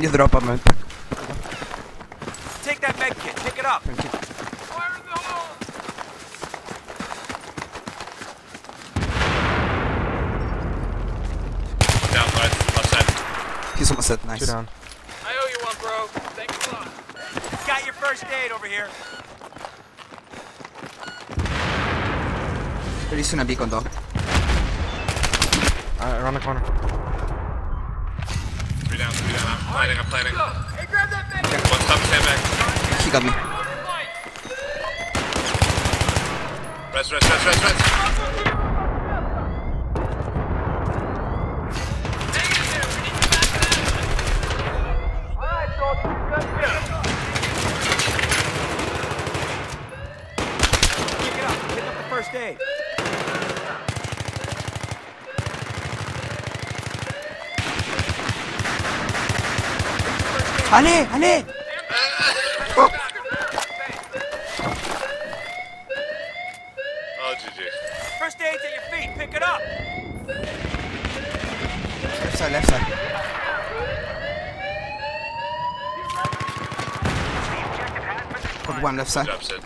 Can you drop a medpack? Take that med kit. Pick it up. Thank you. Fire in the hole. Down right, left side. He's almost dead. Nice. Two down. I owe you one, bro. Thanks a lot. Got your first aid over here. There is a beacon though. Uh, around the corner. Three down, three down. I'm planning, I'm planning. Hey, grab that med. One stop, stand. He got me. Rest, rest, rest, rest, rest. Pick it up. Pick up the first aid. Ale! Ale! Oh, GG. First aid's at your feet. Pick it up. Left side, left side. Got one left side. Good job, Sid.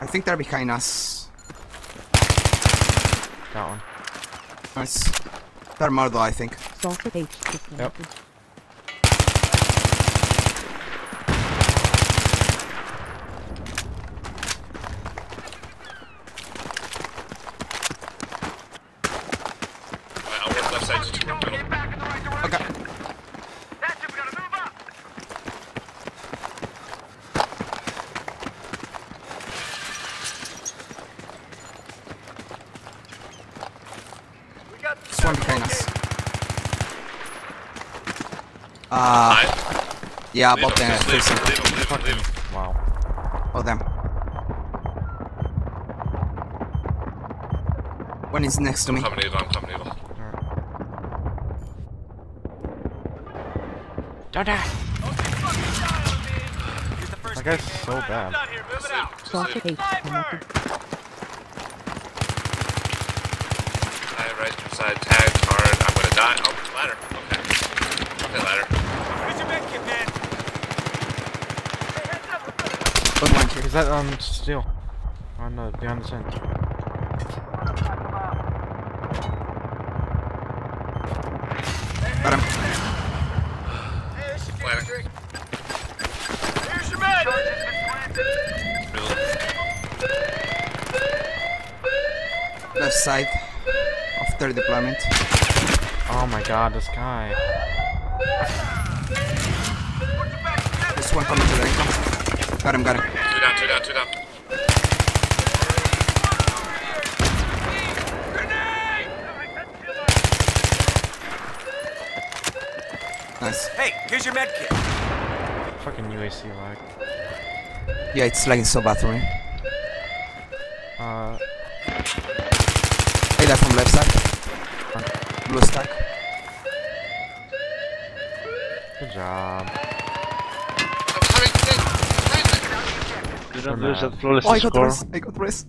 I think they're behind us. Got one. Nice. They're more though, I think. Sulfur H disconnected. Alright, I'll work left side to two work middle. Okay. There's one behind us. Uh, Alright. yeah, Leave above him, the just leave facing. him, leave him, leave leave. Wow. Oh, them. One is next to me. Coming evil, I'm coming evil. Don't die. Here's the That guy's so bad. Not here. Move Just it leave, out. just Sulfur leave. H disconnected. Alright, right side, tagged, hard. I'm gonna die. Oh, ladder. Okay. Okay, ladder. Is that on steel? Oh, on the behind the tent. Got him. Planning. Here's your med. Left side. After deployment. Oh my god, this guy. There's one coming to the right. Got him, got him. Two down, two down, two down. Nice. Hey, here's your med kit. Fucking UAC lag. Yeah, it's lagging so bad for me. Uh, Hey, that from left side. Blue stack. good job. I'm coming, Sid. Do not We're lose mad. that flawless Oh, I got score. res. I got res.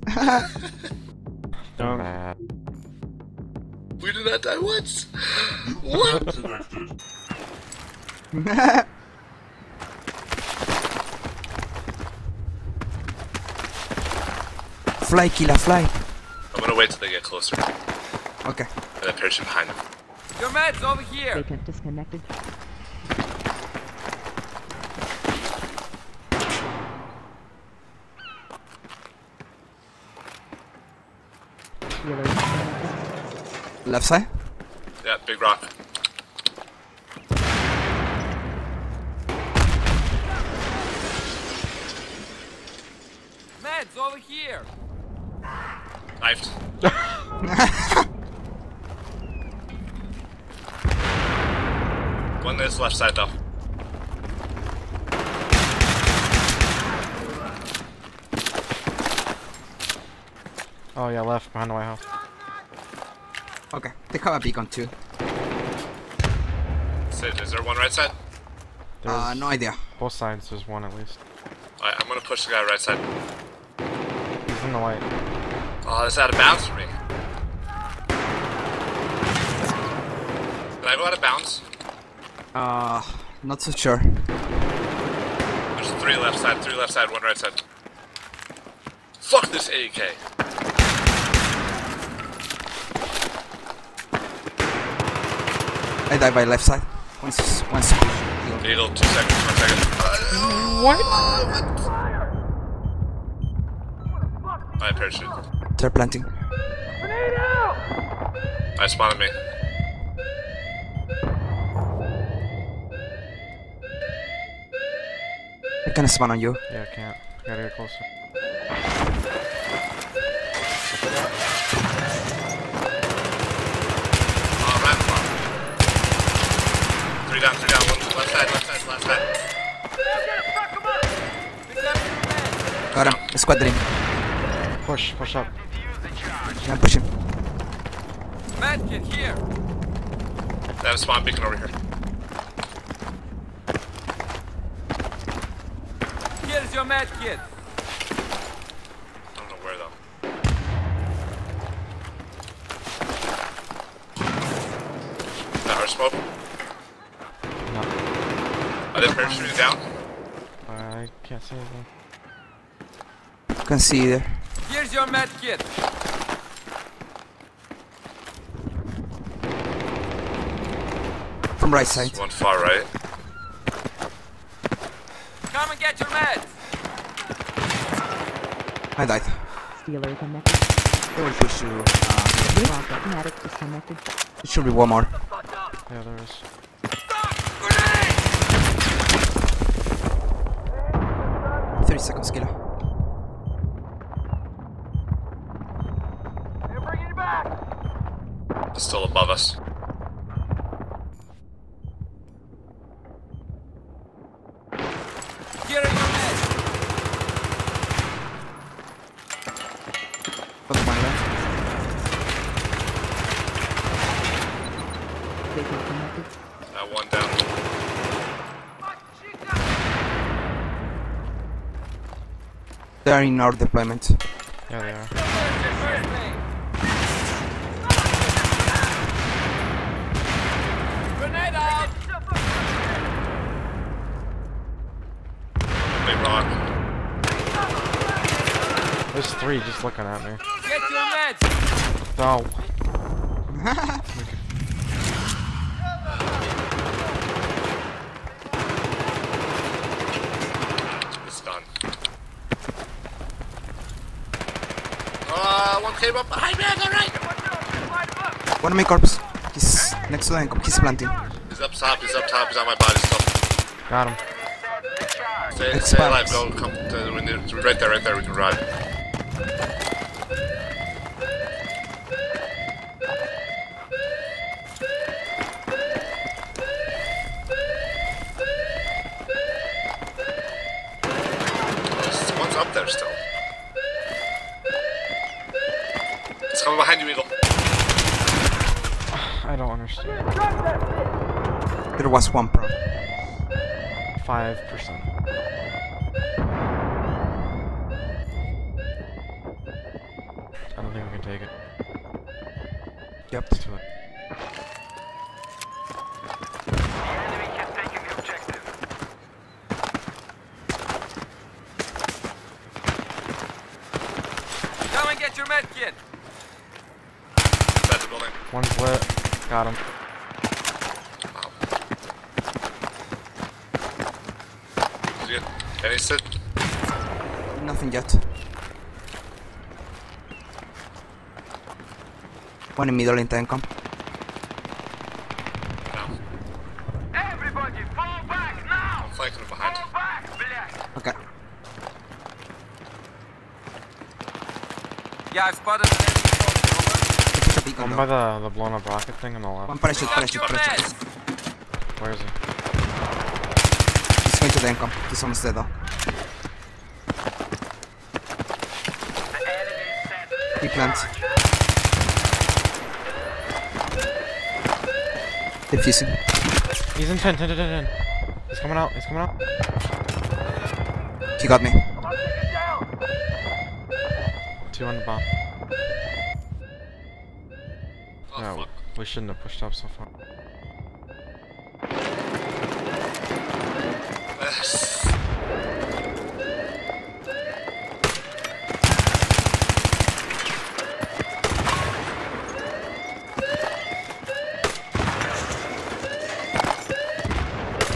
So bad. We did not die once. What? fly, killer, fly. I'm gonna wait till they get closer. Okay. And Okay. then parachute behind them. Your med's over here. They Vacant disconnected. Healer disconnected. Left side. Yeah, big rock. Med's over here. Knifed. One is left side though. Oh yeah, left behind the White House. Okay. They have a beacon too. Sid, is there one right side? There's Uh, no idea. both sides. There's one at least. Alright, I'm gonna push the guy right side. He's in the white. Oh, that's out of bounds for me. Did I go out of bounds? Uh, not so sure. There's three left side, three left side, one right side. Fuck this AEK. I die by left side. Once, once. Eagle, two seconds, one second. What? I parachute. They're planting. I spotted me. I can spawn on you. Yeah, I can't. Gotta get closer. Oh, right spot. Three down, three down, one left side, left side, left side. Got him. The Squad dream. Push, push up. I'm pushing. Medkit here. They have a spawn beacon over here. Here's your medkit. I don't know where though. Is smoke? No. Are down? I can't see anything. Can see there. Here's your med kit. From right side. There's one far right. Come and get your meds. I died. Stealer connected. They will push you. Uh, Rocket medic disconnected. it should be one more. Yeah, there is. Thirty seconds, killer. It's still above us. Here are your meds. Got one left. Vehicle connected. That one down. They are in our deployment. Yeah, they are. Here's your first aid. Grenade out. Big rock. There's three just looking at me. Get your meds. Oh. It's done. Uh, one came up behind me on the right. One of my corpse. He's next to the income. He's planting. He's up top. He's up top. He's on my body still. Got him. Stay, stay alive. Sparks. Go. Come. To, we right there. Right there. We can ride. There's- One's up there still. It's coming behind you, Eagle. I don't understand. There was one pro. Five percent. I don't think we can take it. Yep. It's too late. Come and get your medkit. Inside the. One's lit. Got him. Wow. Did you get any sit? Nothing yet. One in middle in the income. No. Everybody, fall back now. I'm flanking him behind. back, блядь. Okay. Yeah, I've spotted an enemy soldier. Over. Push a beacon One by though. the the blown up rocket thing on the One left. parachute, Fuck parachute, your parachute. meds. Where is he? He's going to the income. He's almost dead though. He. Defusing. He's in 10, 10, 10, 10, 10. He's coming out. He's coming out. He got me. two on the bomb. Oh, yeah, fuck. we shouldn't have pushed up so far.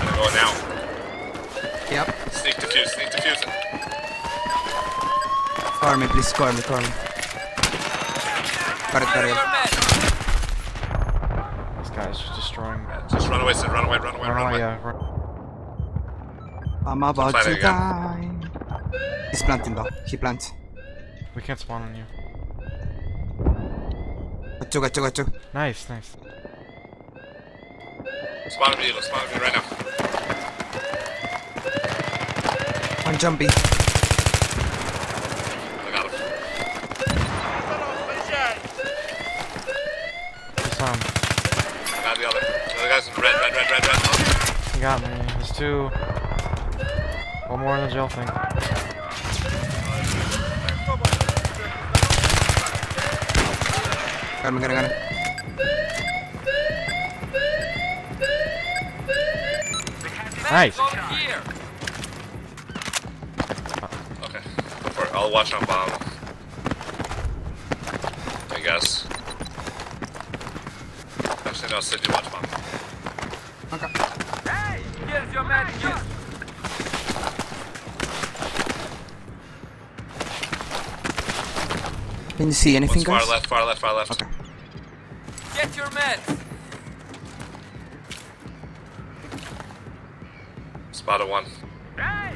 I'm going now. Yep. Sneak defuse, sneak defuse. Cover me, please. Cover me, cover me. Got it, got it. This guy's just destroying. Yeah, just run away, Sid. Run away, run away, Run run away, away. yeah. Run. I'm about to again. die. He's planting though. He plants. We can't spawn on you. Got two, got two, got two. Nice, nice. Spawn me, Eagle. Spawn me right now. One jumpy. I got him. Just, um, I got the other. The other guy's in red, red, red, red, red. Oh. he got me. There's two. One more in the jail thing. Got him, got him, got him. Nice. Okay. Go for it. I'll watch on bomb. I guess. Can I'll send you watch bomb. Okay. Hey! Here's your man, here's Didn't see anything, guys? Far left, far left, far left. Okay. Get your meds! Spotted one. Hey!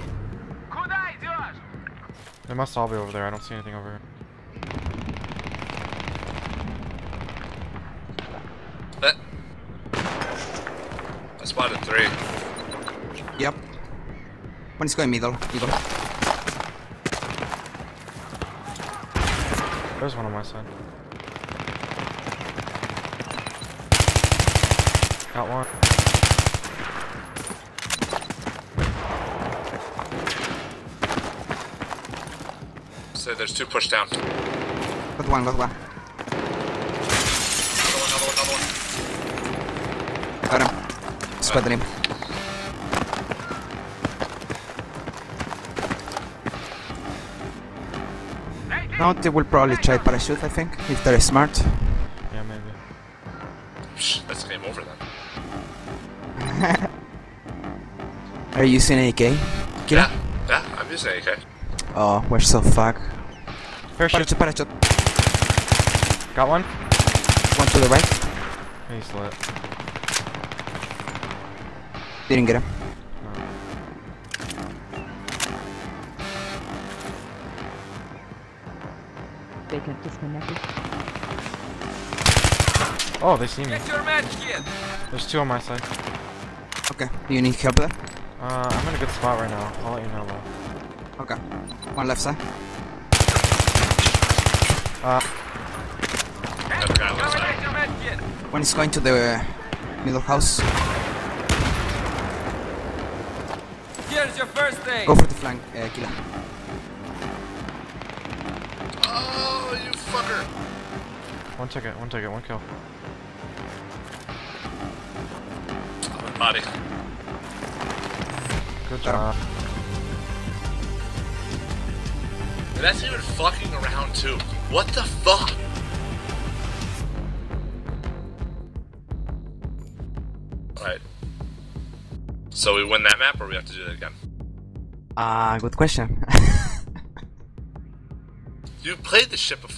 They must all be over there. I don't see anything over here. Spotted three. Yep. One is going middle. Eagle. There's one on my side. Got one. So there's two pushed down. Got one, got one. one, another one, another one. Got him. Squad him. Now they will probably try parachute, I think, if they're smart. Yeah, maybe. Psh, that's game over then. Are you using AK? Killer? Yeah, yeah, I'm using AK. Oh, we're so fucked. Parachute. Parachute, parachute. Got one. One to the right. He's lit. Didn't get him. Vacant disconnected. Oh, they see me. Get your med kit. There's two on my side. Okay. Do you need help there? Uh, I'm in a good spot right now. I'll let you know though. Okay. One left side. Uh, Got the guy on the left Go side. get your. One is going to the middle house. Here's your first aid. Go for the flank, uh, killer. Oh, you fucker. one ticket, one ticket, one kill. I'm body. Good job. And that's even fucking around too. What the fuck? Alright. So we win that map or we have to do that again? Ah, good question. You played the shit before.